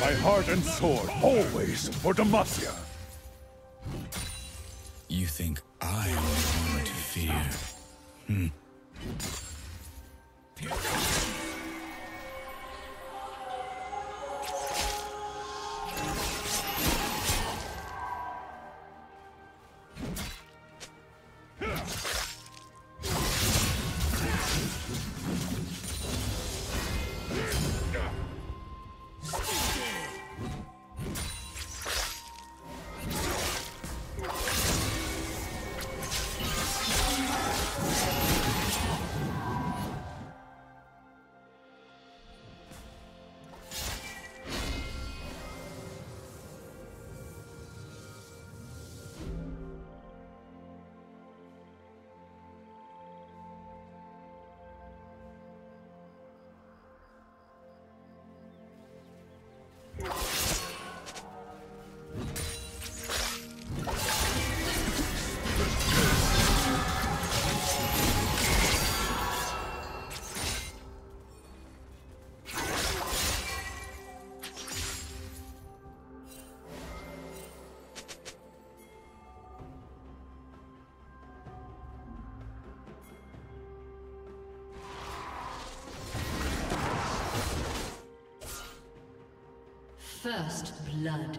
My heart and sword, always for Demacia. You think I am the one to fear? Hmm. First blood.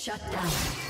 Shut down.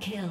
Kill.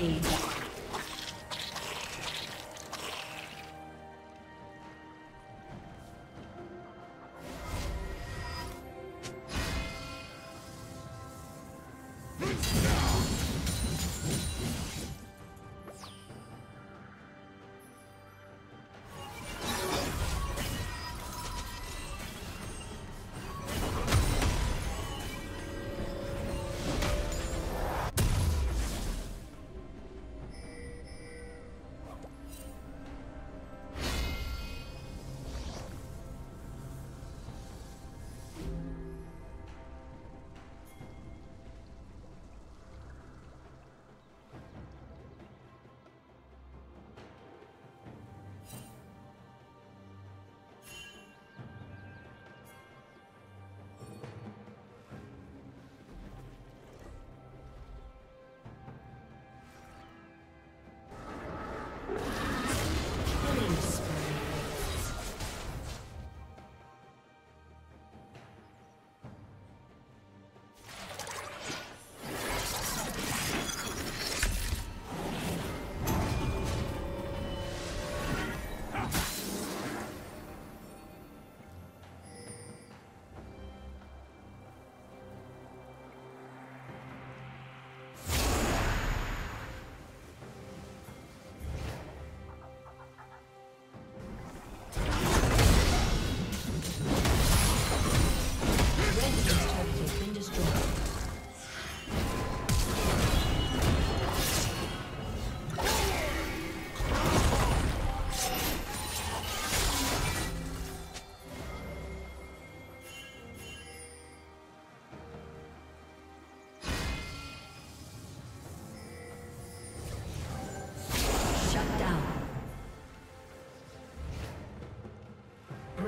Rampage.